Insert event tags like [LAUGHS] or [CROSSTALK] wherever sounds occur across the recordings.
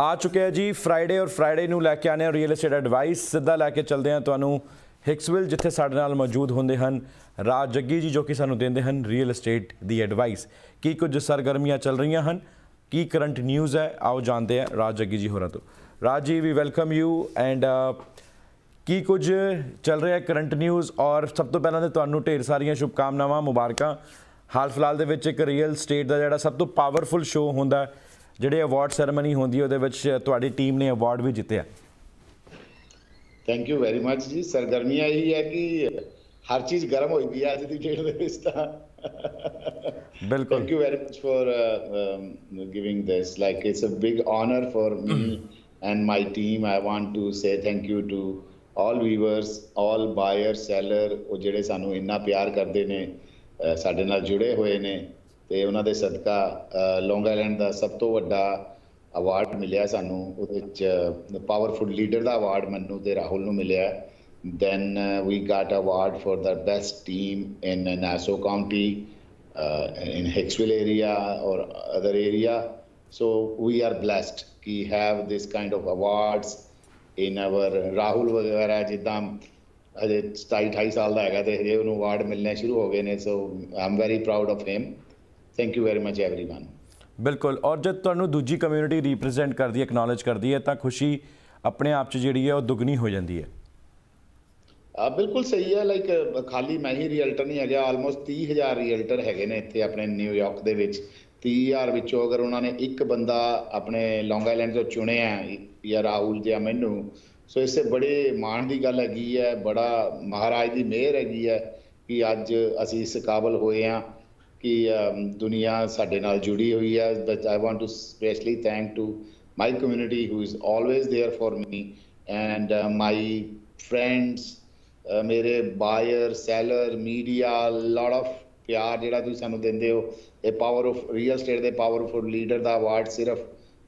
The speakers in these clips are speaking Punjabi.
ਆ ਚੁੱਕਿਆ ਜੀ ਫਰਾਈਡੇ ਔਰ ਫਰਾਈਡੇ ਨੂੰ ਲੈ ਕੇ ਆਨੇ ਰੀਅਲ ਏਸਟੇਟ ਐਡਵਾਈਸ ਸਿੱਧਾ ਲੈ ਕੇ ਚੱਲਦੇ ਹਾਂ ਤੁਹਾਨੂੰ ਹਿਕਸਵਿਲ ਜਿੱਥੇ ਸਾਡੇ ਨਾਲ ਮੌਜੂਦ ਹੁੰਦੇ ਹਨ ਰਾਜ ਜੱਗੀ ਜੀ, ਜੋ ਕਿ ਸਾਨੂੰ ਦਿੰਦੇ ਹਨ ਰੀਅਲ ਏਸਟੇਟ ਦੀ ਐਡਵਾਈਸ ਕੀ ਕੁਝ ਸਰਗਰਮੀਆਂ ਚੱਲ ਰਹੀਆਂ ਹਨ? ਕੀ ਕਰੰਟ ਨਿਊਜ਼ ਹੈ? ਆਓ ਜਾਣਦੇ ਹਾਂ ਰਾਜ ਜੱਗੀ ਜੀ ਹੋਰਾਂ ਤੋਂ। ਰਾਜ ਜੀ ਵੀ ਵੈਲਕਮ ਯੂ ਐਂਡ ਕੀ ਕੁਝ ਚੱਲ ਰਿਹਾ ਕਰੰਟ ਨਿਊਜ਼ ਔਰ ਸਭ ਤੋਂ ਪਹਿਲਾਂ ਤੇ ਤੁਹਾਨੂੰ ਢੇਰ ਸਾਰੀਆਂ ਸ਼ੁਭਕਾਮਨਾਵਾਂ ਮੁਬਾਰਕਾਂ। ਹਾਲ ਫਿਲਹਾਲ ਦੇ ਵਿੱਚ ਇੱਕ ਰੀਅਲ ਸਟੇਟ ਦਾ ਜਿਹੜਾ ਸਭ ਤੋਂ ਪਾਵਰਫੁਲ ਸ਼ੋਅ ਹੁੰਦਾ ਜਿਹੜੇ ਅਵਾਰਡ ਸੈਰੇਮਨੀ ਹੁੰਦੀ ਉਹਦੇ ਵਿੱਚ ਤੁਹਾਡੀ ਟੀਮ ਨੇ ਅਵਾਰਡ ਵੀ ਜਿੱਤਿਆ। ਥੈਂਕ ਯੂ ਵੈਰੀ ਮੱਚ ਜੀ। ਸਰਗਰਮੀਆਂ ਇਹੀ ਹੈ ਕਿ ਹਰ ਚੀਜ਼ ਗਰਮ ਹੋਈ ਹੈ ਅੱਜ ਦੀ ਡੇਟ ਦੇ ਵਿੱਚ ਤਾਂ। ਬਿਲਕੁਲ। Thank you very much for giving this like it's a big honour for me and my team I want to say thank you to all viewers all buyer seller ਉਹ ਜਿਹੜੇ ਸਾਨੂੰ ਇੰਨਾ ਪਿਆਰ ਕਰਦੇ ਨੇ ਸਾਡੇ ਨਾਲ ਜੁੜੇ ਹੋਏ ਨੇ। ਤੇ ਉਹਨਾਂ ਦੇ ਸਦਕਾ ਲੌਂਗ ਆਈਲੈਂਡ ਦਾ ਸਭ ਤੋਂ ਵੱਡਾ ਅਵਾਰਡ ਮਿਲਿਆ ਸਾਨੂੰ, ਉਹਦੇ ਵਿੱਚ ਪਾਵਰਫੁਲ ਲੀਡਰ ਦਾ ਅਵਾਰਡ ਮੈਨੂੰ ਤੇ ਰਾਹੁਲ ਨੂੰ ਮਿਲਿਆ then we got award for the best team in Nassau County in Hicksville area or other area. So, we are blessed to have this kind of awards in our Rahul ਵਗੈਰਾ ਜਿੱਦਾਂ ਅਜੇ 27 28 ਸਾਲ ਦਾ ਹੈਗਾ ਤੇ ਹਜੇ ਉਹਨੂੰ ਅਵਾਰਡ ਮਿਲਣੇ ਸ਼ੁਰੂ ਹੋ ਗਏ ਨੇ so I am very proud of him thank you very much everyone ਬਿਲਕੁਲ ਔਰ ਜਦ ਤੁਹਾਨੂੰ ਦੂਜੀ ਕਮਿਊਨਿਟੀ ਰਿਪਰੈਜ਼ੈਂਟ ਕਰਦੀ ਹੈ ਐਕਨੋਲਜ ਕਰਦੀ ਹੈ ਤਾਂ ਖੁਸ਼ੀ ਆਪਣੇ ਆਪ 'ਚ ਜਿਹੜੀ ਹੈ ਉਹ ਦੁੱਗਣੀ ਹੋ ਜਾਂਦੀ ਹੈ ਆ ਬਿਲਕੁਲ ਸਹੀ ਹੈ ਲਾਈਕ ਖਾਲੀ ਮੈਂ ਹੀ ਰੀਅਲਟਰ ਨਹੀਂ ਹੈਗਾ ਆਲਮੋਸਟ 30000 ਰੀਅਲਟਰ ਹੈਗੇ ਨੇ ਇੱਥੇ ਆਪਣੇ ਨਿਊਯਾਰਕ ਦੇ ਵਿੱਚ 30000 ਵਿੱਚੋਂ ਅਗਰ ਉਹਨਾਂ ਨੇ ਇੱਕ ਬੰਦਾ ਆਪਣੇ ਲੌਂਗ ਆਈਲੈਂਡ ਤੋਂ ਚੁਣਿਆ ਜਾਂ ਰਾਹੁਲ ਜਾਂ ਮੈਨੂੰ ਸੋ ਇਸੇ ਬੜੇ ਮਾਣ ਦੀ ਗੱਲ ਹੈਗੀ ਹੈ ਬੜਾ ਮਹਾਰਾਜ ਦੀ ਮਿਹਰ ਹੈਗੀ ਹੈ ਕਿ ਅੱਜ ਅਸੀਂ ਇਸ ਕਾਬਲ ਹੋਏ ਆ ਕਿ ਦੁਨੀਆ ਸਾਡੇ ਨਾਲ ਜੁੜੀ ਹੋਈ ਹੈ but I want to specially thank to my community who is always there for me and my friends ਮੇਰੇ buyer seller media lot of ਪਿਆਰ ਜਿਹੜਾ ਤੁਸੀਂ ਸਾਨੂੰ ਦਿੰਦੇ ਹੋ ਇਹ ਪਾਵਰ ਆਫ ਰੀਅਲ ਸਟੇਟ ਦੇ ਪਾਵਰਫੁਲ ਲੀਡਰ ਦਾ ਅਵਾਰਡ ਸਿਰਫ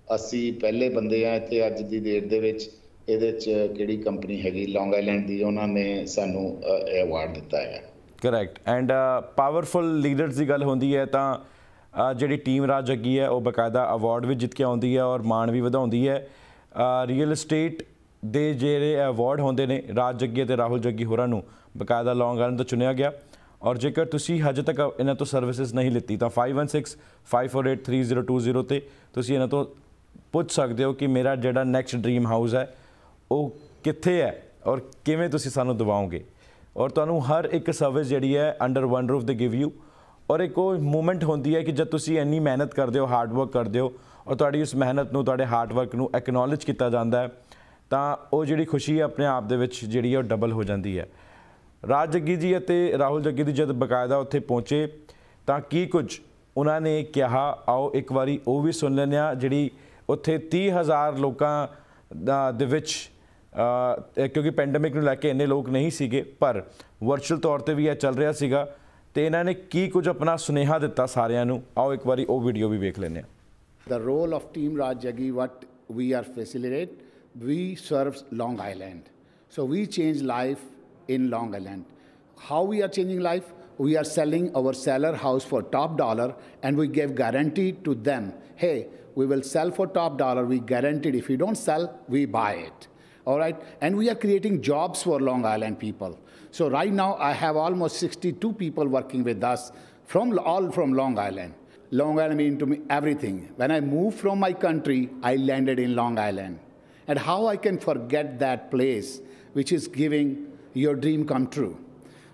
ਅਸੀਂ ਪਹਿਲੇ ਬੰਦੇ ਆ ਇੱਥੇ ਅੱਜ ਦੀ ਡੇਟ ਦੇ ਵਿੱਚ ਇਹਦੇ ਚ ਕਿਹੜੀ ਕੰਪਨੀ ਹੈਗੀ ਲੌਂਗ ਆਈਲੈਂਡ ਦੀ ਉਹਨਾਂ ਨੇ ਸਾਨੂੰ ਇਹ ਅਵਾਰਡ ਦਿੱਤਾ ਹੈ ਕਰੈਕਟ ਐਂਡ ਪਾਵਰਫੁਲ ਲੀਡਰਸ ਦੀ ਗੱਲ ਹੁੰਦੀ ਹੈ ਤਾਂ ਜਿਹੜੀ ਟੀਮ ਰਾਜ ਜੱਗੀ ਹੈ, ਉਹ ਬਕਾਇਦਾ ਅਵਾਰਡ ਵੀ ਜਿੱਤ ਕੇ ਆਉਂਦੀ ਹੈ ਔਰ ਮਾਣ ਵੀ ਵਧਾਉਂਦੀ ਹੈ। ਰੀਅਲ ਏਸਟੇਟ ਦੇ ਜਿਹੜੇ ਅਵਾਰਡ ਹੁੰਦੇ ਨੇ, ਰਾਜ ਜੱਗੀ ਤੇ ਰਾਹੁਲ ਜੱਗੀ ਹੋਰਾਂ ਨੂੰ ਬਕਾਇਦਾ ਲੌਂਗ ਰਨ ਤੋਂ ਚੁਣਿਆ ਗਿਆ। ਔਰ ਜੇਕਰ ਤੁਸੀਂ ਹਜੇ ਤੱਕ ਇਹਨਾਂ ਤੋਂ ਸਰਵਿਸਿਜ਼ ਨਹੀਂ ਲਿੱਤੀ, ਤਾਂ 5165483020 ਤੇ ਤੁਸੀਂ ਇਹਨਾਂ ਤੋਂ ਪੁੱਛ ਸਕਦੇ ਹੋ ਕਿ ਮੇਰਾ ਜਿਹੜਾ ਨੈਕਸਟ ਡ੍ਰੀਮ ਹਾਊਸ ਹੈ, ਉਹ ਕਿੱਥੇ ਹੈ ਔਰ ਕਿਵੇਂ ਤੁਸੀਂ ਸਾਨੂੰ ਦਿਵਾਓਗੇ। ਔਰ ਤੁਹਾਨੂੰ ਹਰ ਇੱਕ ਸਰਵਿਸ ਜਿਹੜੀ ਹੈ under one roof they give you ਔਰ ਇੱਕ ਉਹ ਮੂਮੈਂਟ ਹੁੰਦੀ ਹੈ ਕਿ ਜਦ ਤੁਸੀਂ ਇੰਨੀ ਮਿਹਨਤ ਕਰਦੇ ਹੋ ਹਾਰਡ ਵਰਕ ਕਰਦੇ ਹੋ, ਔਰ ਤੁਹਾਡੀ ਉਸ ਮਿਹਨਤ ਨੂੰ, ਤੁਹਾਡੇ ਹਾਰਡ ਵਰਕ ਨੂੰ ਐਕਨੋਲਜ ਕੀਤਾ ਜਾਂਦਾ ਹੈ, ਤਾਂ ਉਹ ਜਿਹੜੀ ਖੁਸ਼ੀ ਹੈ ਆਪਣੇ ਆਪ ਦੇ ਵਿੱਚ ਜਿਹੜੀ ਹੈ ਉਹ ਡਬਲ ਹੋ ਜਾਂਦੀ ਹੈ। ਰਾਜ ਜੱਗੀ ਜੀ ਅਤੇ ਰਾਹੁਲ ਜੱਗੀ ਦੀ ਜਦ ਬਕਾਇਦਾ ਉੱਥੇ ਪਹੁੰਚੇ, ਤਾਂ ਕੀ ਕੁਝ ਉਹਨਾਂ ਨੇ ਕਿਹਾ? ਆਓ ਇੱਕ ਵਾਰੀ ਉਹ ਵੀ ਸੁਣ ਲੈਂਦੇ ਆ ਜਿਹੜੀ ਉੱਥੇ 30000 ਲੋਕਾਂ ਦੇ ਵਿੱਚ ਕਿਉਂਕਿ ਪੈਂਡੈਮਿਕ ਨੂੰ ਲੈ ਕੇ ਇੰਨੇ ਲੋਕ ਨਹੀਂ ਸੀਗੇ ਪਰ ਵਰਚੁਅਲ ਤੌਰ ਤੇ ਵੀ ਇਹ ਚੱਲ ਰਿਹਾ ਸੀਗਾ ਤੇ ਇਹਨਾਂ ਨੇ ਕੀ ਕੁਝ ਆਪਣਾ ਸੁਨੇਹਾ ਦਿੱਤਾ ਸਾਰਿਆਂ ਨੂੰ ਆਓ ਇੱਕ ਵਾਰੀ ਉਹ ਵੀਡੀਓ ਵੀ ਵੇਖ ਲੈਂਦੇ ਆ The role of Team Raj Jaggi, what we are facilitate, we serve Long Island. So we change life in Long Island. How we are changing life? We are selling our seller house for top dollar and we give guarantee to them. Hey, we will sell for top dollar. We guaranteed if you don't sell, we buy it. All right. And we are creating jobs for Long Island people. So right now I have almost 62 people working with us from all from Long Island. Long Island mean to me everything. When I moved from my country, I landed in Long Island. And how I can forget that place which is giving your dream come true.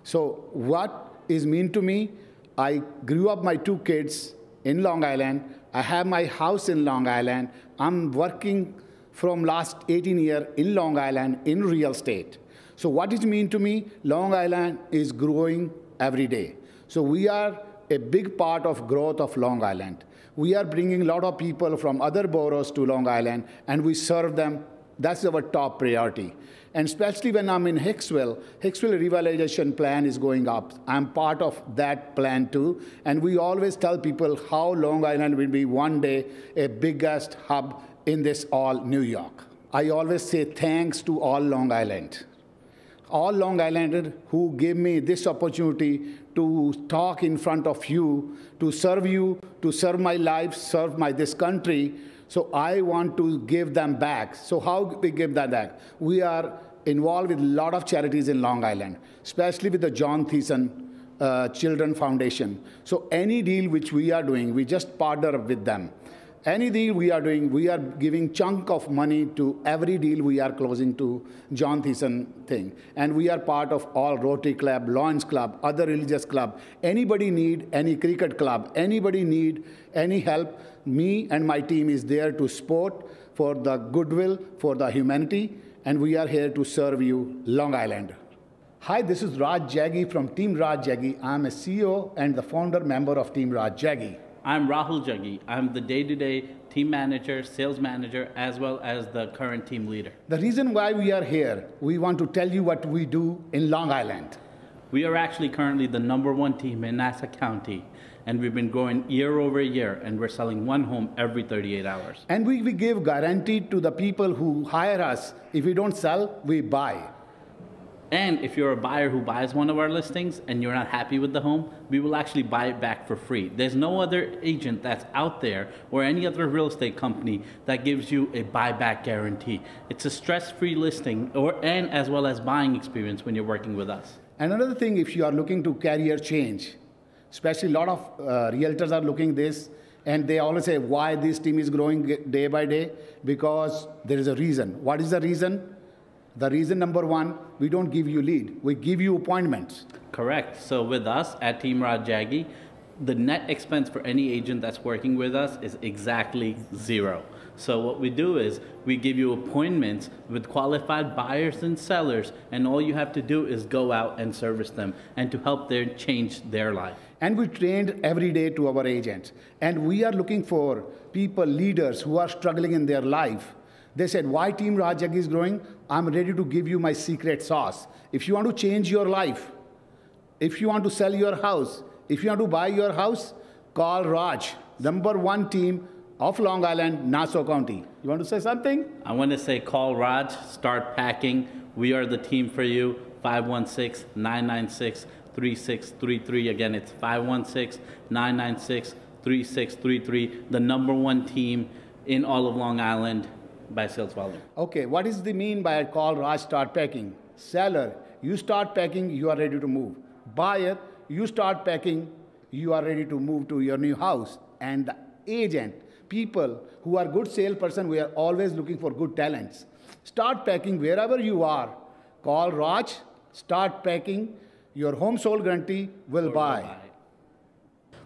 So what is mean to me? I grew up my two kids in Long Island. I have my house in Long Island. I'm working from last 18 year in Long Island in real estate. So what it mean to me? Long Island is growing every day. So we are a big part of growth of Long Island. We are bringing a lot of people from other boroughs to Long Island and we serve them. That's our top priority. And especially when I'm in Hicksville, Hicksville revitalization plan is going up. I'm part of that plan too. And we always tell people how Long Island will be one day a biggest hub in this all New York. I always say thanks to all Long Island all Long Islanders who gave me this opportunity to talk in front of you, to serve you, to serve my life, serve my this country. So I want to give them back. So how we give that back? We are involved with a lot of charities in Long Island, especially with the John Thiessen uh, Children Foundation. So any deal which we are doing, we just partner with them. Any deal we are doing, we are giving chunk of money to every deal we are closing to John Thiessen thing. And we are part of all Rotary Club, Lions Club, other religious club. Anybody need any cricket club, anybody need any help, me and my team is there to support for the goodwill, for the humanity, and we are here to serve you, Long Island. Hi, this is Raj Jaggi from Team Raj Jaggi. I'm a CEO and the founder member of Team Raj Jaggi. I'm Rahul Jaggi. I'm the day to day team manager, sales manager, as well as the current team leader. The reason why we are here, we want to tell you what we do in Long Island. We are actually currently the number one team in Nassau County, and we've been growing year over year, and we're selling one home every 38 hours. And we, we give guarantee to the people who hire us. If we don't sell, we buy. And if you're a buyer who buys one of our listings and you're not happy with the home, we will actually buy it back for free. There's no other agent that's out there or any other real estate company that gives you a buyback guarantee. It's a stress-free listing or and as well as buying experience when you're working with us. Another thing, if you are looking to career change, especially a lot of uh, realtors are looking this, and they always say why this team is growing day by day because there is a reason. What is the reason? The reason number one, we don't give you lead, we give you appointments. Correct. So with us at Team Rajagi, the net expense for any agent that's working with us is exactly zero. So what we do is we give you appointments with qualified buyers and sellers, and all you have to do is go out and service them and to help them change their life. And we trained every day to our agents. And we are looking for people, leaders who are struggling in their life they said, Why Team Rajag is growing? I'm ready to give you my secret sauce. If you want to change your life, if you want to sell your house, if you want to buy your house, call Raj, number one team of Long Island, Nassau County. You want to say something? I want to say call Raj, start packing. We are the team for you. 516 996 3633. Again, it's 516 996 3633. The number one team in all of Long Island by sales volume. Okay, what is the mean by call Raj start packing? Seller, you start packing, you are ready to move. Buyer, you start packing, you are ready to move to your new house. And the agent, people who are good salesperson, we are always looking for good talents. Start packing wherever you are. Call Raj, start packing. Your home sold guarantee will buy.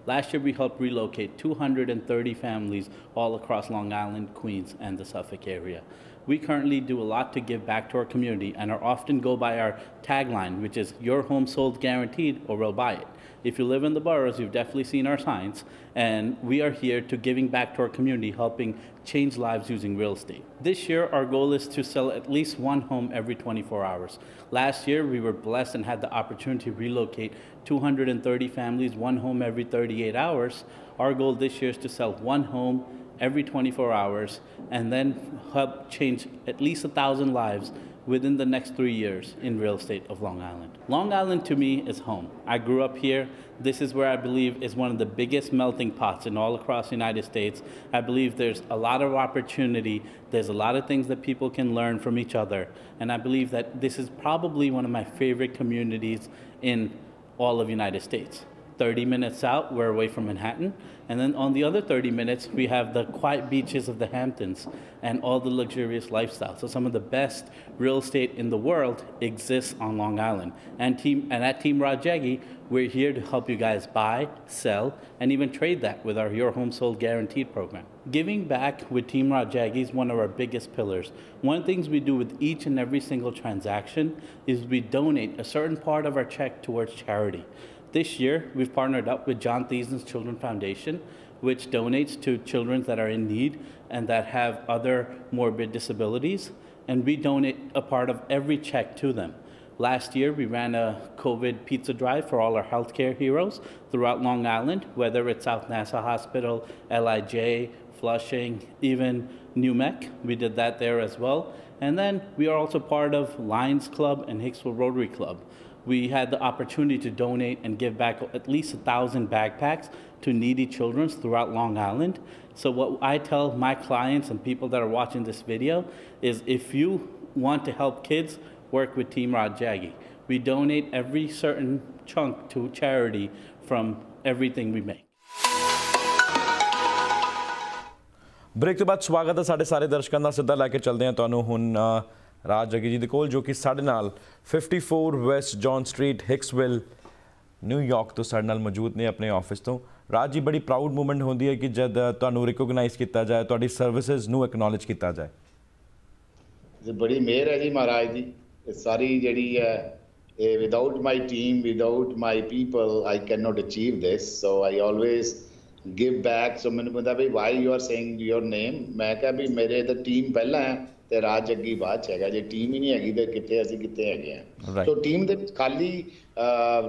Last year, we helped relocate 230 families all across Long Island, Queens, and the Suffolk area. We currently do a lot to give back to our community and are often go by our tagline, which is Your home sold guaranteed or we'll buy it. If you live in the boroughs, you've definitely seen our signs, and we are here to giving back to our community, helping change lives using real estate. This year, our goal is to sell at least one home every 24 hours. Last year, we were blessed and had the opportunity to relocate 230 families, one home every 38 hours. Our goal this year is to sell one home every 24 hours and then help change at least a thousand lives within the next three years in real estate of Long Island. Long Island to me is home. I grew up here. This is where I believe is one of the biggest melting pots in all across the United States. I believe there's a lot of opportunity. There's a lot of things that people can learn from each other. And I believe that this is probably one of my favorite communities in all of the United States. 30 minutes out, we're away from Manhattan. And then on the other 30 minutes, we have the quiet beaches of the Hamptons and all the luxurious lifestyle. So some of the best real estate in the world exists on Long Island. And, team, and at Team Rajagi, we're here to help you guys buy, sell, and even trade that with our Your Home Sold Guaranteed program. Giving back with Team Rajagi is one of our biggest pillars. One of the things we do with each and every single transaction is we donate a certain part of our check towards charity. This year, we've partnered up with John Thiessen's Children Foundation, which donates to children that are in need and that have other morbid disabilities, and we donate a part of every check to them. Last year, we ran a COVID pizza drive for all our healthcare heroes throughout Long Island, whether it's South Nassau Hospital, LIJ, Flushing, even NEWMEC. We did that there as well. And then we are also part of Lions Club and Hicksville Rotary Club we had the opportunity to donate and give back at least a thousand backpacks to needy children throughout Long Island. So, what I tell my clients and people that are watching this video is if you want to help kids, work with Team Rod Jaggy. We donate every certain chunk to charity from everything we make. Break ਤੋਂ ਬਾਅਦ ਸਵਾਗਤ ਹੈ ਸਾਡੇ ਸਾਰੇ ਦਰਸ਼ਕਾਂ ਦਾ ਸਿੱਧਾ ਲੈ ਕੇ ਚੱਲਦੇ ਹਾਂ ਤੁਹਾਨੂੰ ਹੁਣ ਅ, ਰਾਜ ਜਗੀ ਜੀ ਦੇ ਕੋਲ, ਜੋ ਕਿ ਸਾਡੇ ਨਾਲ 54 West John Street Hicksville New York ਤੋਂ ਸਾਡੇ ਨਾਲ ਮੌਜੂਦ ਨੇ ਆਪਣੇ ਆਫਿਸ ਤੋਂ। ਰਾਜ ਜੀ, ਬੜੀ ਪ੍ਰਾਊਡ ਮੂਮੈਂਟ ਹੁੰਦੀ ਹੈ ਕਿ ਜਦ ਤੁਹਾਨੂੰ ਰਿਕੋਗਨਾਈਜ਼ ਕੀਤਾ ਜਾਏ, ਤੁਹਾਡੀ ਸਰਵਿਸਿਜ਼ ਨੂੰ ਐਕਨੋਲਜ ਕੀਤਾ ਜਾਏ। ਤੇ ਬੜੀ ਮਿਹਰ ਹੈ ਜੀ ਮਹਾਰਾਜ ਦੀ ਇਹ ਸਾਰੀ ਜਿਹੜੀ ਹੈ, ਇਹ without my team without my people I can not achieve this so I always give back so ਮੈਨੂੰ ਪਤਾ ਵੀ why you are saying your name ਮੈਂ ਕਿਹਾ ਵੀ ਮੇਰੇ ਤਾਂ ਟੀਮ ਪਹਿਲਾਂ ਹੈ। ਤੇ ਰਾਜ ਅੱਗੀ ਬਾਅਦ ਚ ਹੈਗਾ ਜੇ ਟੀਮ ਹੀ ਨਹੀਂ ਹੈਗੀ ਤੇ ਕਿੱਥੇ ਅਸੀਂ ਕਿੱਥੇ ਹੈਗੇ ਆ. ਸੋ ਟੀਮ ਦੇ ਵਿੱਚ ਖਾਲੀ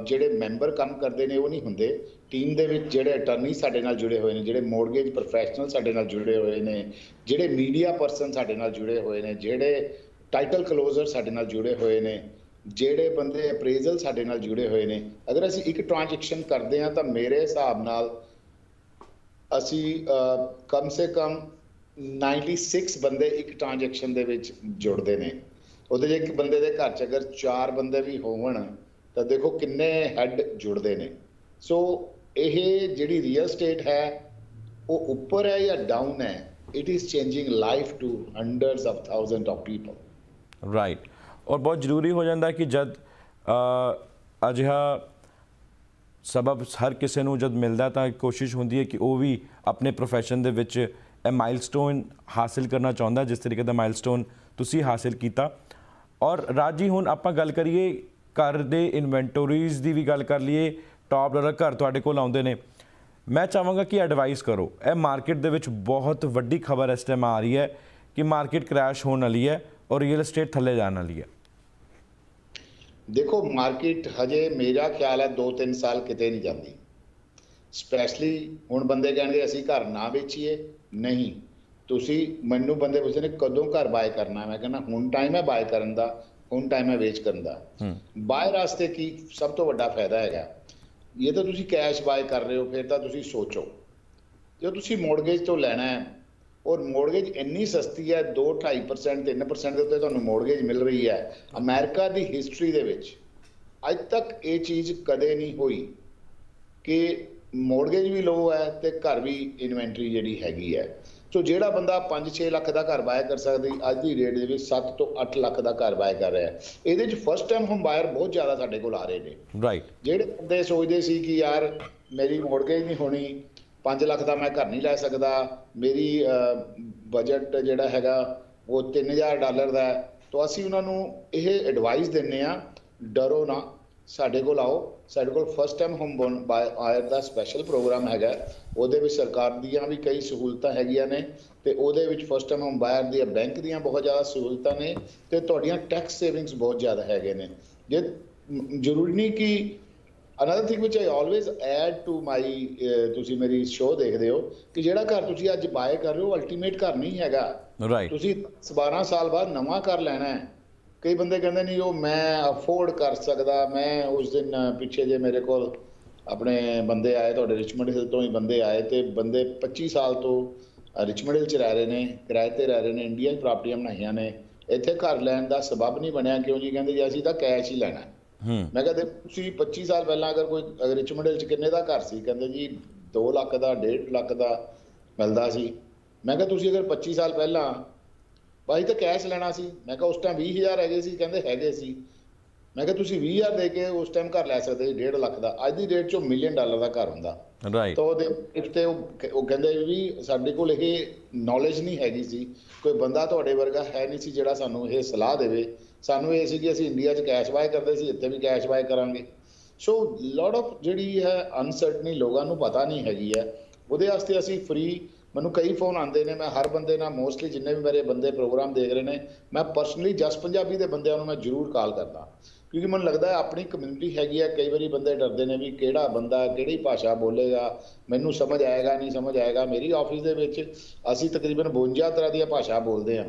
ਜਿਹੜੇ ਮੈਂਬਰ ਕੰਮ ਕਰਦੇ ਨੇ ਉਹ ਨਹੀਂ ਹੁੰਦੇ ਟੀਮ ਦੇ ਵਿੱਚ ਜਿਹੜੇ ਅਟਰਨੀ ਸਾਡੇ ਨਾਲ ਜੁੜੇ ਹੋਏ ਨੇ ਜਿਹੜੇ ਮੋਰਗੇਜ ਪ੍ਰੋਫੈਸ਼ਨਲ ਸਾਡੇ ਨਾਲ ਜੁੜੇ ਹੋਏ ਨੇ ਜਿਹੜੇ ਮੀਡੀਆ ਪਰਸਨ ਸਾਡੇ ਨਾਲ ਜੁੜੇ ਹੋਏ ਨੇ ਜਿਹੜੇ ਟਾਈਟਲ ਕਲੋਜ਼ਰ ਸਾਡੇ ਨਾਲ ਜੁੜੇ ਹੋਏ ਨੇ ਜਿਹੜੇ ਬੰਦੇ ਅਪਰੇਜ਼ਲ ਸਾਡੇ ਨਾਲ ਜੁੜੇ ਹੋਏ ਨੇ ਅਗਰ ਅਸੀਂ ਇੱਕ ਟ੍ਰਾਂਜੈਕਸ਼ਨ ਕਰਦੇ ਹਾਂ ਤਾਂ ਮੇਰੇ ਹਿਸਾਬ ਨਾਲ ਅਸੀਂ ਕਮ ਸੇ ਕਮ 96 ਬੰਦੇ ਇੱਕ ਟ੍ਰਾਂਜੈਕਸ਼ਨ ਦੇ ਵਿੱਚ ਜੁੜਦੇ ਨੇ। ਉਹਦੇ ਜੇ ਇੱਕ ਬੰਦੇ ਦੇ ਘਰ 'ਚ ਅਗਰ ਚਾਰ ਬੰਦੇ ਵੀ ਹੋਵਣ, ਤਾਂ ਦੇਖੋ ਕਿੰਨੇ ਹੈੱਡ ਜੁੜਦੇ ਨੇ। ਸੋ ਇਹ ਜਿਹੜੀ ਰੀਅਲ ਸਟੇਟ ਹੈ, ਉਹ ਉੱਪਰ ਹੈ ਜਾਂ ਡਾਊਨ ਹੈ it is changing life to hundreds of thousand of people right ਔਰ ਬਹੁਤ ਜ਼ਰੂਰੀ ਹੋ ਜਾਂਦਾ ਕਿ ਜਦ ਅਜਿਹਾ ਸਬਬ ਹਰ ਕਿਸੇ ਨੂੰ ਜਦ ਮਿਲਦਾ ਤਾਂ ਕੋਸ਼ਿਸ਼ ਹੁੰਦੀ ਹੈ ਕਿ ਉਹ ਵੀ ਆਪਣੇ ਪ੍ਰੋਫੈਸ਼ਨ ਦੇ ਵਿੱਚ ਇਹ ਮਾਈਲਸਟੋਨ ਹਾਸਿਲ ਕਰਨਾ ਚਾਹੁੰਦਾ, ਜਿਸ ਤਰੀਕੇ ਦਾ ਮਾਈਲਸਟੋਨ ਤੁਸੀਂ ਹਾਸਿਲ ਕੀਤਾ। ਔਰ ਰਾਜੀ, ਹੁਣ ਆਪਾਂ ਗੱਲ ਕਰੀਏ ਘਰ ਦੇ ਇਨਵੈਂਟੋਰੀਜ਼ ਦੀ ਵੀ ਗੱਲ ਕਰ ਲਈਏ। ਟਾਪ ਡਾਲਰ ਘਰ ਤੁਹਾਡੇ ਕੋਲ ਆਉਂਦੇ ਨੇ। ਮੈਂ ਚਾਹਾਂਗਾ ਕਿ ਐਡਵਾਈਸ ਕਰੋ। ਇਹ ਮਾਰਕੀਟ ਦੇ ਵਿੱਚ ਬਹੁਤ ਵੱਡੀ ਖਬਰ ਇਸ ਟਾਈਮ ਆ ਰਹੀ ਹੈ ਕਿ ਮਾਰਕੀਟ ਕ੍ਰੈਸ਼ ਹੋਣ ਵਾਲੀ ਹੈ ਔਰ ਰੀਅਲ ਏਸਟੇਟ ਥੱਲੇ ਜਾਣ ਵਾਲੀ ਹੈ। ਦੇਖੋ ਮਾਰਕੀਟ ਹਜੇ ਮੇਰਾ ਖਿਆਲ ਹੈ 2-3 ਸਾਲ ਕਿਤੇ ਨਹੀਂ ਜਾਂਦੀ। ਸਪੈਸ਼ਲੀ ਹੁਣ ਬੰਦੇ ਕਹਿਣਗੇ, ਅਸੀਂ ਘਰ ਨਾ ਵੇਚੀਏ। ਨਹੀਂ। ਤੁਸੀਂ ਮੈਨੂੰ ਬੰਦੇ ਪੁੱਛਦੇ ਨੇ ਕਦੋਂ ਘਰ ਬਾਏ ਕਰਨਾ? ਮੈਂ ਕਹਿੰਦਾ ਹੁਣ ਟਾਈਮ ਹੈ ਬਾਏ ਕਰਨ ਦਾ ਹੁਣ ਟਾਈਮ ਹੈ ਵੇਚ ਕਰਨ ਦਾ। ਬਾਏ ਵਾਸਤੇ ਕੀ ਸਭ ਤੋਂ ਵੱਡਾ ਫਾਇਦਾ ਹੈਗਾ? ਇਹ ਤਾਂ ਤੁਸੀਂ ਕੈਸ਼ ਬਾਏ ਕਰ ਰਹੇ ਹੋ ਫਿਰ ਤਾਂ ਤੁਸੀਂ ਸੋਚੋ। ਜੇ ਤੁਸੀਂ ਮੋਰਗੇਜ ਤੋਂ ਲੈਣਾ ਹੈ ਔਰ ਮੋਰਗੇਜ ਇੰਨੀ ਸਸਤੀ ਹੈ 2-2.5% 3% ਦੇ ਉੱਤੇ ਤੁਹਾਨੂੰ ਮੋਰਗੇਜ ਮਿਲ ਰਹੀ ਹੈ ਅਮਰੀਕਾ ਦੀ ਹਿਸਟਰੀ ਦੇ ਵਿੱਚ ਅੱਜ ਤੱਕ ਇਹ ਚੀਜ਼ ਕਦੇ ਨਹੀਂ ਹੋਈ ਕਿ ਮੋਰਗੇਜ ਵੀ ਲੋ ਹੈ ਤੇ ਘਰ ਵੀ ਇਨਵੈਂਟਰੀ ਜਿਹੜੀ ਹੈਗੀ ਹੈ। ਸੋ ਜਿਹੜਾ ਬੰਦਾ 5-6 ਲੱਖ ਦਾ ਘਰ ਬਾਏ ਕਰ ਸਕਦੀ ਅੱਜ ਦੀ ਰੇਟ ਦੇ ਵਿੱਚ 7 ਤੋਂ 8 ਲੱਖ ਦਾ ਘਰ ਬਾਏ ਕਰ ਰਿਹਾ। ਇਹਦੇ ਵਿੱਚ ਫਸਟ ਟਾਈਮ ਹੋਮ ਬਾਇਰ ਬਹੁਤ ਜ਼ਿਆਦਾ ਸਾਡੇ ਕੋਲ ਆ ਰਹੇ ਨੇ। ਰਾਈਟ ਜਿਹੜੇ ਬੰਦੇ ਸੋਚਦੇ ਸੀ ਕਿ ਯਾਰ ਮੇਰੀ ਮੋਰਗੇਜ ਨਹੀਂ ਹੋਣੀ 5 ਲੱਖ ਦਾ ਮੈਂ ਘਰ ਨਹੀਂ ਲੈ ਸਕਦਾ ਮੇਰੀ ਬਜਟ ਜਿਹੜਾ ਹੈਗਾ ਉਹ 3000 ਡਾਲਰ ਦਾ ਹੈ ਤਾਂ ਅਸੀਂ ਉਹਨਾਂ ਨੂੰ ਇਹ ਐਡਵਾਈਸ ਦਿੰਨੇ ਆ ਡਰੋ ਨਾ ਸਾਡੇ ਕੋਲ ਆਓ। ਸਾਡੇ ਕੋਲ ਫਸਟ ਟਾਈਮ ਹੋਮ ਬਾਇਰ ਦਾ ਸਪੈਸ਼ਲ ਪ੍ਰੋਗਰਾਮ ਹੈਗਾ। ਉਹਦੇ ਵਿੱਚ ਸਰਕਾਰ ਦੀਆਂ ਵੀ ਕਈ ਸਹੂਲਤਾਂ ਹੈਗੀਆਂ ਨੇ ਤੇ ਉਹਦੇ ਵਿੱਚ ਫਸਟ ਟਾਈਮ ਹੋਮ ਬਾਇਰ ਦੀਆਂ ਬੈਂਕ ਦੀਆਂ ਬਹੁਤ ਜ਼ਿਆਦਾ ਸਹੂਲਤਾਂ ਨੇ ਤੇ ਤੁਹਾਡੀਆਂ ਟੈਕਸ ਸੇਵਿੰਗਸ ਬਹੁਤ ਜ਼ਿਆਦਾ ਹੈਗੇ ਨੇ। ਜੇ ਜ਼ਰੂਰੀ ਨਹੀਂ ਕਿ another thing which I always add to my ਤੁਸੀਂ ਮੇਰੀ ਸ਼ੋਅ ਦੇਖਦੇ ਹੋ ਕਿ ਜਿਹੜਾ ਘਰ ਤੁਸੀਂ ਅੱਜ ਬਾਏ ਕਰ ਰਹੇ ਹੋ ਅਲਟੀਮੇਟ ਘਰ ਨਹੀਂ ਹੈਗਾ। ਰਾਈਟ ਤੁਸੀਂ 12 ਸਾਲ ਬਾਅਦ ਨਵਾਂ ਘਰ ਲੈਣਾ ਹੈ। ਕਈ ਬੰਦੇ ਕਹਿੰਦੇ ਨਹੀਂ ਉਹ ਮੈਂ ਅਫੋਰਡ ਕਰ ਸਕਦਾ ਮੈਂ ਉਸ ਦਿਨ ਪਿੱਛੇ ਜੇ ਮੇਰੇ ਕੋਲ ਆਪਣੇ ਬੰਦੇ ਆਏ ਤੁਹਾਡੇ ਰਿਚਮੰਡ ਹਿਲ ਤੋਂ ਹੀ ਬੰਦੇ ਆਏ ਤੇ ਬੰਦੇ 25 ਸਾਲ ਤੋਂ ਰਿਚਮੰਡ ਹਿਲ ਚ ਰਹਿ ਰਹੇ ਨੇ ਕਿਰਾਏ ਤੇ ਰਹਿ ਰਹੇ ਨੇ ਇੰਡੀਆ 'ਚ ਪ੍ਰਾਪਰਟੀਆਂ ਬਣਾਈਆਂ ਨੇ ਇੱਥੇ ਘਰ ਲੈਣ ਦਾ ਸਬਬ ਨਹੀਂ ਬਣਿਆ ਕਿਉਂ ਜੀ? ਕਹਿੰਦੇ ਜੀ ਅਸੀਂ ਤਾਂ ਕੈਸ਼ ਹੀ ਲੈਣਾ। ਮੈਂ ਕਹਿੰਦੇ ਤੁਸੀਂ 25 ਸਾਲ ਪਹਿਲਾਂ ਅਗਰ ਕੋਈ ਅਗਰ ਰਿਚਮੰਡ ਹਿਲ ਚ ਕਿੰਨੇ ਦਾ ਘਰ ਸੀ? ਕਹਿੰਦੇ ਜੀ 2 ਲੱਖ ਦਾ 1.5 ਲੱਖ ਦਾ ਮਿਲਦਾ ਸੀ। ਮੈਂ ਕਿਹਾ ਤੁਸੀਂ ਅਗਰ 25 ਸਾਲ ਪਹਿਲਾਂ ਭਾਈ ਤਾਂ ਕੈਸ਼ ਲੈਣਾ ਸੀ। ਮੈਂ ਕਿਹਾ ਉਸ ਟਾਈਮ 20000 ਹੈਗੇ ਸੀ ਕਹਿੰਦੇ ਹੈਗੇ ਸੀ। ਮੈਂ ਕਿਹਾ ਤੁਸੀਂ 20000 ਦੇ ਕੇ ਉਸ ਟਾਈਮ ਘਰ ਲੈ ਸਕਦੇ ਸੀ 1.5 ਲੱਖ ਦਾ। ਅੱਜ ਦੀ ਡੇਟ 'ਚ ਮਿਲੀਅਨ ਡਾਲਰ ਦਾ ਘਰ ਹੁੰਦਾ। ਰਾਈਟ ਤਾਂ ਉਹਦੇ ਉਹ ਕ- ਉਹ ਕਹਿੰਦੇ ਵੀ ਸਾਡੇ ਕੋਲ ਇਹ ਨੌਲੇਜ ਨਹੀਂ ਹੈਗੀ ਸੀ। ਕੋਈ ਬੰਦਾ ਤੁਹਾਡੇ ਵਰਗਾ ਹੈ ਨਹੀਂ ਸੀ ਜਿਹੜਾ ਸਾਨੂੰ ਇਹ ਸਲਾਹ ਦੇਵੇ। ਸਾਨੂੰ ਇਹ ਸੀ ਕਿ ਅਸੀਂ ਇੰਡੀਆ 'ਚ ਕੈਸ਼ ਬਾਏ ਕਰਦੇ ਸੀ ਇੱਥੇ ਵੀ ਕੈਸ਼ ਬਾਏ ਕਰਾਂਗੇ। ਸੋ ਲੋਟ ਆਫ ਜਿਹੜੀ ਹੈ ਅਨਸਰਟਨੀ ਲੋਕਾਂ ਨੂੰ ਪਤਾ ਨਹੀਂ ਹੈਗੀ ਹੈ। ਉਹਦੇ ਵਾਸਤੇ ਅਸੀਂ ਫ੍ਰੀ ਮੈਨੂੰ ਕਈ ਫੋਨ ਆਉਂਦੇ ਨੇ ਮੈਂ ਹਰ ਬੰਦੇ ਨਾਲ ਮੋਸਟਲੀ ਜਿੰਨੇ ਵੀ ਮੇਰੇ ਬੰਦੇ ਪ੍ਰੋਗਰਾਮ ਦੇਖ ਰਹੇ ਨੇ ਮੈਂ ਪਰਸਨਲੀ ਜਸ ਪੰਜਾਬੀ ਦੇ ਬੰਦਿਆਂ ਨੂੰ ਮੈਂ ਜ਼ਰੂਰ ਕਾਲ ਕਰਦਾ। ਕਿਉਂਕਿ ਮੈਨੂੰ ਲੱਗਦਾ ਹੈ ਆਪਣੀ ਕਮਿਊਨਿਟੀ ਹੈਗੀ ਹੈ ਕਈ ਵਾਰੀ ਬੰਦੇ ਡਰਦੇ ਨੇ ਵੀ ਕਿਹੜਾ ਬੰਦਾ ਕਿਹੜੀ ਭਾਸ਼ਾ ਬੋਲੇਗਾ ਮੈਨੂੰ ਸਮਝ ਆਏਗਾ ਨਹੀਂ ਸਮਝ ਆਏਗਾ। ਮੇਰੀ ਆਫਿਸ ਦੇ ਵਿੱਚ ਅਸੀਂ ਤਕਰੀਬਨ 52 ਤਰ੍ਹਾਂ ਦੀਆਂ ਭਾਸ਼ਾ ਬੋਲਦੇ ਹਾਂ।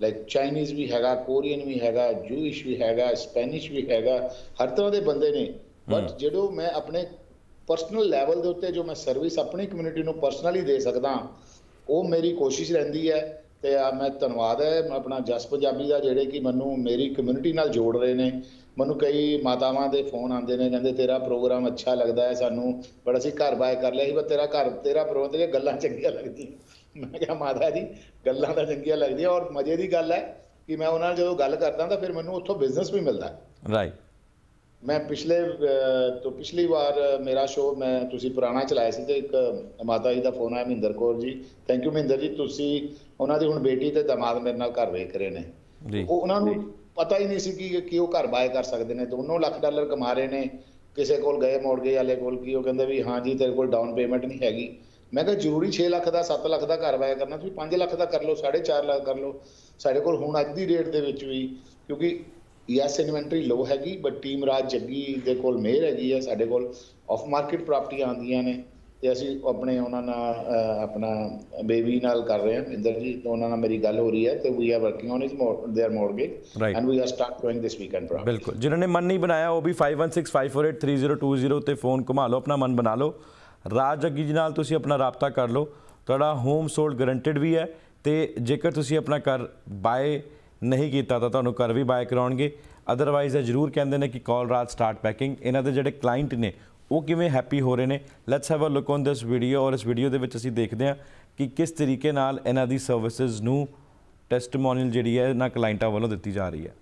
ਲਾਈਕ ਚਾਈਨੀਜ਼ ਵੀ ਹੈਗਾ ਕੋਰੀਅਨ ਵੀ ਹੈਗਾ ਜੂਇਸ਼ ਵੀ ਹੈਗਾ ਸਪੈਨਿਸ਼ ਵੀ ਹੈਗਾ ਹਰ ਤਰ੍ਹਾਂ ਦੇ ਬੰਦੇ ਨੇ। ਬਟ ਜਦੋਂ ਮੈਂ ਆਪਣੇ ਪਰਸਨਲ ਲੈਵਲ ਦੇ ਉੱਤੇ ਜੋ ਮੈਂ ਸਰਵਿਸ ਆਪਣੀ ਕਮਿਊਨਿਟੀ ਨੂੰ ਪਰਸਨਲੀ ਦੇ ਸਕਦਾ, ਉਹ ਮੇਰੀ ਕੋਸ਼ਿਸ਼ ਰਹਿੰਦੀ ਹੈ ਤੇ ਆ ਮੈਂ ਧੰਨਵਾਦ ਹੈ ਆਪਣਾ ਜਸ ਪੰਜਾਬੀ ਦਾ ਜਿਹੜੇ ਕਿ ਮੈਨੂੰ ਮੇਰੀ ਕਮਿਊਨਿਟੀ ਨਾਲ ਜੋੜ ਰਹੇ ਨੇ। ਮੈਨੂੰ ਕਈ ਮਾਤਾਵਾਂ ਦੇ ਫੋਨ ਆਉਂਦੇ ਨੇ, ਕਹਿੰਦੇ ਤੇਰਾ ਪ੍ਰੋਗਰਾਮ ਅੱਛਾ ਲੱਗਦਾ ਹੈ ਸਾਨੂੰ ਬੜਾ ਅਸੀਂ ਘਰ ਬਾਏ ਕਰ ਲਿਆ ਸੀ ਪਰ ਤੇਰਾ ਘਰ, ਤੇਰਾ ਪ੍ਰੋਗਰਾਮ ਤੇ ਗੱਲਾਂ ਚੰਗੀਆਂ ਲੱਗਦੀਆਂ। ਮੈਂ ਕਿਹਾ, ਮਾਤਾ ਜੀ, ਗੱਲਾਂ ਤਾਂ ਚੰਗੀਆਂ ਲੱਗਦੀਆਂ ਔਰ ਮਜ਼ੇ ਦੀ ਗੱਲ ਹੈ ਕਿ ਮੈਂ ਉਹਨਾਂ ਨਾਲ ਜਦੋਂ ਗੱਲ ਕਰਦਾ ਤਾਂ ਫਿਰ ਮੈਨੂੰ ਉੱਥੋਂ ਬਿਜ਼ਨਸ ਵੀ ਮਿਲਦਾ। ਹੈ ਰਾਈਟ ਮੈਂ ਪਿਛਲੇ ਤੋਂ ਪਿਛਲੀ ਵਾਰ ਮੇਰਾ ਸ਼ੋਅ ਮੈਂ ਤੁਸੀਂ ਪੁਰਾਣਾ ਚਲਾਇਆ ਸੀ ਤੇ ਇੱਕ ਮਾਤਾ ਜੀ ਦਾ ਫੋਨ ਆਇਆ ਮਹਿੰਦਰ ਕੌਰ ਜੀ। ਥੈਂਕ ਯੂ ਮਹਿੰਦਰ ਜੀ ਤੁਸੀਂ ਉਹਨਾਂ ਦੀ ਹੁਣ ਬੇਟੀ ਤੇ ਦਮਾਦ ਮੇਰੇ ਨਾਲ ਘਰ ਵੇਖ ਰਹੇ ਨੇ। ਜੀ। ਉਹ ਉਹਨਾਂ ਨੂੰ ਪਤਾ ਹੀ ਨਹੀਂ ਸੀ ਕਿ ਕਿ ਉਹ ਘਰ ਬਾਏ ਕਰ ਸਕਦੇ ਨੇ। ਦੋਨੋਂ ਲੱਖ ਡਾਲਰ ਕਮਾ ਰਹੇ ਨੇ। ਕਿਸੇ ਕੋਲ ਗਏ ਮੋੜਗੇ ਵਾਲੇ ਕੋਲ ਕੀ ਉਹ ਕਹਿੰਦੇ ਵੀ ਹਾਂ ਜੀ ਤੇਰੇ ਕੋਲ ਡਾਊਨ ਪੇਮੈਂਟ ਨਹੀਂ ਹੈਗੀ। ਮੈਂ ਕਿਹਾ ਜ਼ਰੂਰੀ 6 ਲੱਖ ਦਾ 7 ਲੱਖ ਦਾ ਘਰ ਬਾਏ ਕਰਨਾ। ਤੁਸੀਂ 5 ਲੱਖ ਦਾ ਕਰ ਲਓ 4.5 ਲੱਖ ਕਰ ਲਓ। ਸਾਡੇ ਕੋਲ ਹੁਣ ਅੱਜ ਦੀ ਰੇਟ ਦੇ ਵਿੱਚ ਵੀ ਕਿਉਂਕਿ ਯੈਸ ਇਨਵੈਂਟਰੀ ਲੋ ਹੈਗੀ ਬਟ ਟੀਮ ਰਾਜ ਜੱਗੀ ਦੇ ਕੋਲ ਮੇਰ ਹੈਗੀ ਹੈ ਸਾਡੇ ਕੋਲ ਆਫ ਮਾਰਕੀਟ ਪ੍ਰਾਪਰਟੀਆਂ ਆਉਂਦੀਆਂ ਨੇ ਤੇ ਅਸੀਂ ਆਪਣੇ ਉਹਨਾਂ ਨਾਲ ਅਹ, ਆਪਣਾ ਬੇਬੀ ਨਾਲ ਕਰ ਰਹੇ ਹਾਂ ਇੰਦਰ ਜੀ ਤੋਂ ਉਹਨਾਂ ਨਾਲ ਮੇਰੀ ਗੱਲ ਹੋ ਰਹੀ ਹੈ ਤੇ ਵੀ ਆਰ ਵਰਕਿੰਗ ਔਨ ਇਸ their mortgage Right. And we are start going this weekend program ਬਿਲਕੁਲ ਜਿਨ੍ਹਾਂ ਨੇ ਮਨ ਨਹੀਂ ਬਣਾਇਆ ਉਹ ਵੀ 5165483020 ਤੇ ਫੋਨ ਘੁਮਾ ਲਓ ਆਪਣਾ ਮਨ ਬਣਾ ਲਓ ਰਾਜ ਜੱਗੀ ਜੀ ਨਾਲ ਤੁਸੀਂ ਆਪਣਾ ਰਾਬਤਾ ਕਰ ਲਓ ਤੁਹਾਡਾ ਹੋਮ ਸੋਲਡ ਗਰੰਟਡ ਵੀ ਹੈ ਤੇ ਜੇਕਰ ਤੁਸੀਂ ਆਪਣਾ ਘਰ ਬਾਏ ਨਹੀਂ ਕੀਤਾ ਤਾਂ ਤੁਹਾਨੂੰ ਘਰ ਵੀ ਬਾਏ ਕਰਾਉਣਗੇ। ਅਦਰਵਾਈਜ਼ ਇਹ ਜ਼ਰੂਰ ਕਹਿੰਦੇ ਨੇ ਕਿ ਕਾਲ ਰਾਤ ਸਟਾਰਟ ਪੈਕਿੰਗ ਇਹਨਾਂ ਦੇ ਜਿਹੜੇ ਕਲਾਇੰਟ ਨੇ, ਉਹ ਕਿਵੇਂ ਹੈਪੀ ਹੋ ਰਹੇ ਨੇ? Let's have a look on this video ਔਰ ਇਸ ਵੀਡੀਓ ਦੇ ਵਿੱਚ ਅਸੀਂ ਦੇਖਦੇ ਹਾਂ ਕਿ ਕਿਸ ਤਰੀਕੇ ਨਾਲ ਇਹਨਾਂ ਦੀ ਸਰਵਿਸਿਜ਼ ਨੂੰ ਟੈਸਟਮੋਨੀਅਲ ਜਿਹੜੀ ਹੈ ਇਹਨਾਂ ਕਲਾਇੰਟਾਂ ਵੱਲੋਂ ਦਿੱਤੀ ਜਾ ਰਹੀ ਹੈ।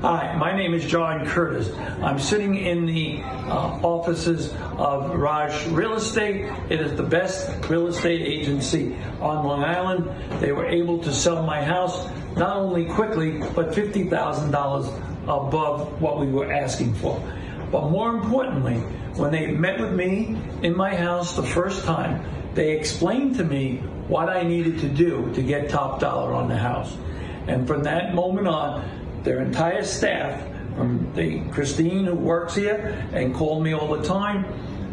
Hi, my name is John Curtis. I'm sitting in the uh, offices of Raj Real Estate. It is the best real estate agency on Long Island. They were able to sell my house not only quickly, but $50,000 above what we were asking for. But more importantly, when they met with me in my house the first time, they explained to me what I needed to do to get top dollar on the house. And from that moment on, their entire staff, from the Christine who works here and called me all the time,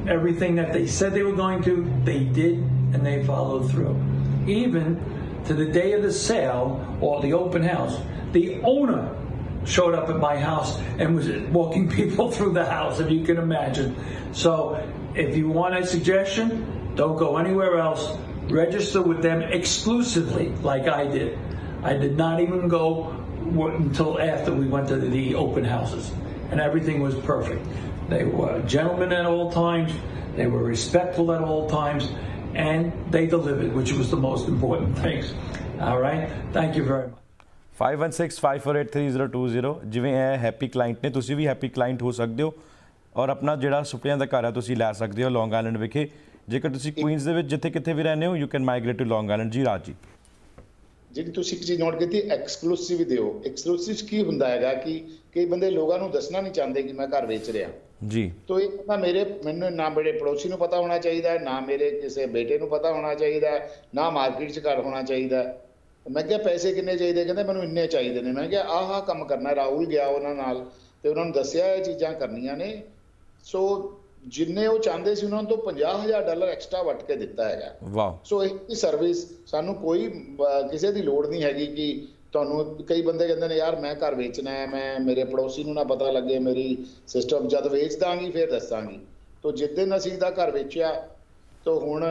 everything that they said they were going to, they did and they followed through. Even to the day of the sale or the open house, the owner showed up at my house and was walking [LAUGHS] people through the house, if you can imagine. So, if you want a suggestion, don't go anywhere else. Register with them exclusively, like I did. I did not even go until after we went to the open houses, and everything was perfect. They were gentlemen at all times, they were respectful at all times, and they delivered, which was the most important things. All right? Thank you very much. 5165483020 ਜਿਵੇਂ ਇਹ ਹੈਪੀ ਕਲਾਇੰਟ ਨੇ ਤੁਸੀਂ ਵੀ ਹੈਪੀ ਕਲਾਇੰਟ ਹੋ ਸਕਦੇ ਹੋ ਔਰ ਆਪਣਾ ਜਿਹੜਾ ਸੁਪਨਿਆਂ ਦਾ ਘਰ ਹੈ ਤੁਸੀਂ ਲੈ ਸਕਦੇ ਹੋ ਲੌਂਗ ਆਇਲੈਂਡ ਵਿਖੇ ਜੇਕਰ ਤੁਸੀਂ ਕੁਈਨਸ ਦੇ ਵਿੱਚ ਜਿੱਥੇ ਕਿੱਥੇ ਵੀ ਰਹਿੰਦੇ ਹੋ you can migrate to long Island ਜੀ ਰਾਜ ਜੀ ਜਿਹੜੀ ਤੁਸੀਂ ਚੀਜ਼ ਨੋਟ ਕੀਤੀ ਐਕਸਕਲੂਸਿਵ ਦਿਓ। ਐਕਸਕਲੂਸਿਵ ਕੀ ਹੁੰਦਾ ਹੈਗਾ ਕਿ ਕਈ ਬੰਦੇ ਲੋਕਾਂ ਨੂੰ ਦੱਸਣਾ ਨਹੀਂ ਚਾਹੁੰਦੇ ਕਿ ਮੈਂ ਘਰ ਵੇਚ ਰਿਹਾ। ਜੀ। ਤੋ ਇਹ ਨਾ ਮੇਰੇ ਮੈਨੂੰ ਨਾ ਮੇਰੇ ਪੜੋਸੀ ਨੂੰ ਪਤਾ ਹੋਣਾ ਚਾਹੀਦਾ ਹੈ ਨਾ ਮੇਰੇ ਕਿਸੇ ਬੇਟੇ ਨੂੰ ਪਤਾ ਹੋਣਾ ਚਾਹੀਦਾ ਹੈ ਨਾ ਮਾਰਕੀਟ 'ਚ ਘਰ ਹੋਣਾ ਚਾਹੀਦਾ। ਹੈ। ਮੈਂ ਕਿਹਾ ਪੈਸੇ ਕਿੰਨੇ ਚਾਹੀਦੇ? ਕਹਿੰਦੇ ਮੈਨੂੰ ਇੰਨੇ ਚਾਹੀਦੇ ਨੇ। ਮੈਂ ਕਿਹਾ ਆਹ ਕੰਮ ਕਰਨਾ। ਰਾਹੁਲ ਗਿਆ ਉਹਨਾਂ ਨਾਲ ਤੇ ਉਹਨਾਂ ਨੂੰ ਦੱਸਿਆ ਇਹ ਚੀਜ਼ਾਂ ਕਰਨੀਆਂ ਨੇ। ਸੋ ਜਿੰਨੇ ਉਹ ਚਾਹੁੰਦੇ ਸੀ ਉਹਨਾਂ ਤੋਂ 50000 ਡਾਲਰ ਐਕਸਟਰਾ ਵੱਟ ਕੇ ਦਿੱਤਾ ਹੈਗਾ। ਵਾਓ ਸੋ ਇਹ ਸਰਵਿਸ ਸਾਨੂੰ ਕੋਈ ਕਿਸੇ ਦੀ ਲੋੜ ਨਹੀਂ ਹੈਗੀ ਕਿ ਤੁਹਾਨੂੰ ਕਈ ਬੰਦੇ ਕਹਿੰਦੇ ਨੇ ਯਾਰ ਮੈਂ ਘਰ ਵੇਚਣਾ ਹੈ ਮੈਂ ਮੇਰੇ ਪੜੋਸੀ ਨੂੰ ਨਾ ਪਤਾ ਲੱਗੇ ਮੇਰੀ ਸਿਸਟਮ ਜਦ ਵੇਚ ਦਾਂਗੀ ਫਿਰ ਦੱਸਾਂਗੀ। ਤੋਂ ਜਿੱਦਨ ਅਸੀਂ ਦਾ ਘਰ ਵੇਚਿਆ ਤੋਂ ਹੁਣ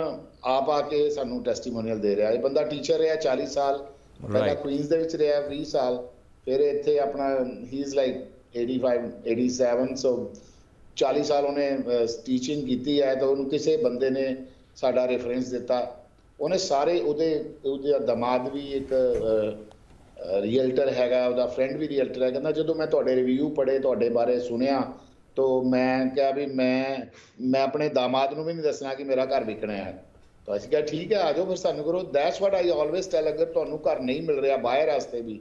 ਆਪ ਆ ਕੇ ਸਾਨੂੰ ਟੈਸਟੀਮੋਨੀਅਲ ਦੇ ਰਿਹਾ। ਇਹ ਬੰਦਾ ਟੀਚਰ ਰਿਹਾ 40 ਸਾਲ ਪਹਿਲਾਂ. ਕੁਈਨਸ ਦੇ ਵਿੱਚ ਰਿਹਾ 20 ਸਾਲ ਫਿਰ ਇੱਥੇ ਆਪਣਾ ਹੀ ਇਜ਼ ਲਾਈਕ 85 87 ਸੋ 40 ਸਾਲ ਉਹਨੇ ਟੀਚਿੰਗ ਕੀਤੀ ਹੈ ਤਾਂ ਉਹਨੂੰ ਕਿਸੇ ਬੰਦੇ ਨੇ ਸਾਡਾ ਰੈਫਰੈਂਸ ਦਿੱਤਾ। ਉਹਨੇ ਸਾਰੇ ਉਹਦੇ, ਉਹਦਾ ਦਮਾਦ ਵੀ ਇੱਕ ਰੀਅਲਟਰ ਹੈਗਾ, ਉਹਦਾ ਫਰੈਂਡ ਵੀ ਰੀਅਲਟਰ ਹੈ। ਕਹਿੰਦਾ ਜਦੋਂ ਮੈਂ ਤੁਹਾਡੇ ਰਿਵਿਊ ਪੜ੍ਹੇ, ਤੁਹਾਡੇ ਬਾਰੇ ਸੁਣਿਆ, ਤਾਂ ਮੈਂ ਕਿਹਾ ਵੀ ਮੈਂ ਮੈਂ ਆਪਣੇ ਦਾਮਾਦ ਨੂੰ ਵੀ ਨਹੀਂ ਦੱਸਣਾ ਕਿ ਮੇਰਾ ਘਰ ਵਿਕਣਾ ਹੈ। ਤਾਂ ਅਸੀਂ ਕਿਹਾ, ਠੀਕ ਹੈ ਆਜੋ ਫਿਰ ਸਾਨੂੰ ਕਰੋ। That's what I always tell ਅਗਰ ਤੁਹਾਨੂੰ ਘਰ ਨਹੀਂ ਮਿਲ ਰਿਹਾ ਬਾਹਰ ਵਾਸਤੇ ਵੀ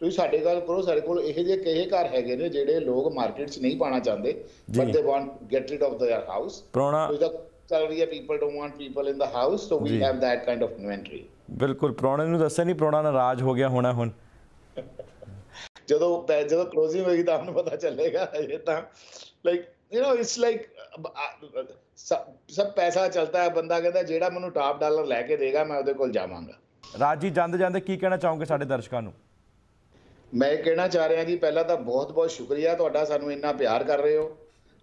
ਤੁਸੀਂ ਸਾਡੇ ਗੱਲ ਕਰੋ ਸਾਡੇ ਕੋਲ ਇਹੋ ਜਿਹੇ ਕਈ ਘਰ ਹੈਗੇ ਨੇ ਜਿਹੜੇ ਲੋਕ ਮਾਰਕੀਟ 'ਚ ਨਹੀਂ ਪਾਣਾ ਚਾਹੁੰਦੇ। But they want get rid of their house ਪੁਰਾਣਾ ਚੱਲ ਰਹੀ ਹੈ people don't want people in the house so we ਜੀ। have that kind of inventory ਬਿਲਕੁਲ ਪੁਰਾਣੇ ਨੂੰ ਦੱਸਿਆ ਨਹੀਂ ਪੁਰਾਣਾ ਨਾਰਾਜ਼ ਹੋ ਗਿਆ ਹੋਣਾ ਹੁਣ। ਜਦੋਂ ਜਦੋਂ ਕਲੋਜ਼ਿੰਗ ਹੋਏਗੀ ਤਾਂ ਤੁਹਾਨੂੰ ਪਤਾ ਚੱਲੇਗਾ ਇਹ ਤਾਂ like you know it's like ਸਭ ਪੈਸਾ ਚਲਤਾ ਹੈ ਬੰਦਾ ਕਹਿੰਦਾ ਜਿਹੜਾ ਮੈਨੂੰ ਟਾਪ ਡਾਲਰ ਲੈ ਕੇ ਦੇਗਾ ਮੈਂ ਉਹਦੇ ਕੋਲ ਜਾਵਾਂਗਾ। ਰਾਜ ਜਾਂਦੇ ਜਾਂਦੇ ਕੀ ਕਹਿਣਾ ਚਾਹੋਗੇ ਸਾਡੇ ਦਰਸ਼ਕਾਂ ਨੂੰ? ਮੈਂ ਇਹ ਕਹਿਣਾ ਚਾਹ ਰਿਹਾ ਜੀ ਪਹਿਲਾਂ ਤਾਂ ਬਹੁਤ-ਬਹੁਤ ਸ਼ੁਕਰੀਆ ਤੁਹਾਡਾ ਸਾਨੂੰ ਇੰਨਾ ਪਿਆਰ ਕਰ ਰਹੇ ਹੋ।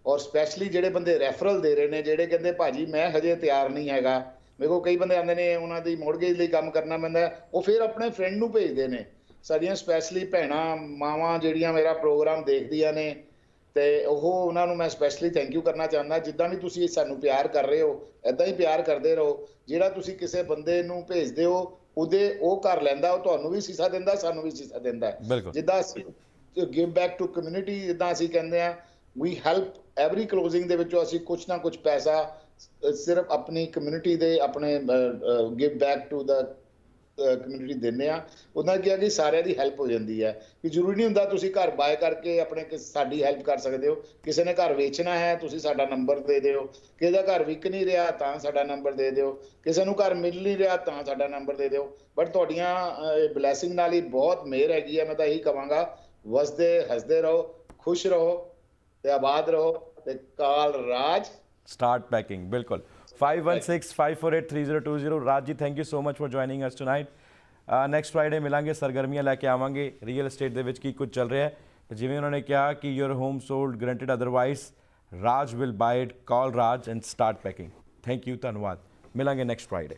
ਔਰ ਸਪੈਸ਼ਲੀ ਜਿਹੜੇ ਬੰਦੇ ਰੈਫਰਲ ਦੇ ਰਹੇ ਨੇ, ਜਿਹੜੇ ਕਹਿੰਦੇ ਭਾਜੀ ਮੈਂ ਹਜੇ ਤਿਆਰ ਨਹੀਂ ਹੈਗਾ। ਮੇਰੇ ਕੋਲ ਕਈ ਬੰਦੇ ਆਉਂਦੇ ਨੇ, ਉਹਨਾਂ ਦੀ ਮੋਰਗੇਜ ਲਈ ਕੰਮ ਕਰਨਾ ਪੈਂਦਾ ਉਹ ਫਿਰ ਆਪਣੇ ਫਰੈਂਡ ਨੂੰ ਭੇਜਦੇ ਨੇ। ਸਾਡੀਆਂ ਸਪੈਸ਼ਲੀ ਭੈਣਾਂ, ਮਾਵਾਂ ਜਿਹੜੀਆਂ ਮੇਰਾ ਪ੍ਰੋਗਰਾਮ ਦੇਖਦੀਆਂ ਨੇ, ਤੇ ਉਹ ਉਹਨਾਂ ਨੂੰ ਮੈਂ ਸਪੈਸ਼ਲੀ ਥੈਂਕ ਯੂ ਕਰਨਾ ਚਾਹੁੰਦਾ। ਜਿੱਦਾਂ ਵੀ ਤੁਸੀਂ ਸਾਨੂੰ ਪਿਆਰ ਕਰ ਰਹੇ ਹੋ ਐਦਾਂ ਹੀ ਪਿਆਰ ਕਰਦੇ ਰਹੋ। ਜਿਹੜਾ ਤੁਸੀਂ ਕਿਸੇ ਬੰਦੇ ਨੂੰ ਭੇਜਦੇ ਹੋ ਉਹਦੇ ਉਹ ਕਰ ਲੈਂਦਾ ਉਹ ਤੁਹਾਨੂੰ ਵੀ ਸੀਸਾ ਦਿੰਦਾ ਸਾਨੂੰ ਵੀ ਸੀਸਾ ਦਿੰਦਾ। ਜਿੱਦਾਂ ਅਸੀਂ ਗਿਵ ਬੈਕ ਟੂ ਕਮਿਊਨਿਟੀ ਜਿੱਦਾਂ ਅਸੀਂ ਕਹਿੰਦੇ ਆ ਵੀ ਹੈਲਪ ਐਵਰੀ ਕਲੋਜ਼ਿੰਗ ਦੇ ਵਿੱਚੋਂ ਅਸੀਂ ਕੁਝ ਨਾ ਕੁਝ ਪੈਸਾ ਸਿਰਫ ਆਪਣੀ ਕਮਿਊਨਿਟੀ ਦੇ ਆਪਣੇ give back to the community ਦਿੰਦੇ ਆ ਉਹਨਾਂ ਕਿਹਾ ਕਿ ਸਾਰਿਆਂ ਦੀ ਹੈਲਪ ਹੋ ਜਾਂਦੀ ਹੈ ਕਿ ਜ਼ਰੂਰੀ ਨਹੀਂ ਹੁੰਦਾ ਤੁਸੀਂ ਘਰ ਬਾਏ ਕਰਕੇ ਆਪਣੇ ਕਿਸ- ਸਾਡੀ ਹੈਲਪ ਕਰ ਸਕਦੇ ਹੋ, ਕਿਸੇ ਨੇ ਘਰ ਵੇਚਣਾ ਹੈ ਤੁਸੀਂ ਸਾਡਾ ਨੰਬਰ ਦੇ ਦਿਓ, ਕਿਸੇ ਦਾ ਘਰ ਵਿਕ ਨਹੀਂ ਰਿਹਾ ਤਾਂ ਸਾਡਾ ਨੰਬਰ ਦੇ ਦਿਓ, ਕਿਸੇ ਨੂੰ ਘਰ ਮਿਲ ਨਹੀਂ ਰਿਹਾ ਤਾਂ ਸਾਡਾ ਨੰਬਰ ਦੇ ਦਿਓ ਬਟ ਤੁਹਾਡੀਆਂ ਬਲੇਸਿੰਗ ਨਾਲ ਹੀ ਬਹੁਤ ਮਿਹਰ ਹੈਗੀ ਹੈ, ਮੈਂ ਤਾਂ ਇਹੀ ਕਵਾਂਗਾ, ਵਸਦੇ, ਹੱਸਦੇ ਰਹੋ, ਖੁਸ਼ ਰਹੋ ਤੇ ਆਬਾਦ ਰਹੋ ਤੇ ਕਾਲ ਰਾਜ ਸਟਾਰਟ ਪੈਕਿੰਗ ਬਿਲਕੁਲ। 5165483020 Raj ji thank you so much for joining us tonight next Friday ਮਿਲਾਂਗੇ ਸਰਗਰਮੀਆਂ ਲੈ ਕੇ ਆਵਾਂਗੇ ਰੀਅਲ ਏਸਟੇਟ ਦੇ ਵਿੱਚ ਕੀ ਕੁਝ ਚੱਲ ਰਿਹਾ ਹੈ ਜਿਵੇਂ ਉਹਨਾਂ ਨੇ ਕਿਹਾ ਕਿ your home sold guaranteed otherwise Raj will buy it call Raj and start packing thank you ਧੰਨਵਾਦ ਮਿਲਾਂਗੇ ਨੈਕਸਟ ਫਰਾਈਡੇ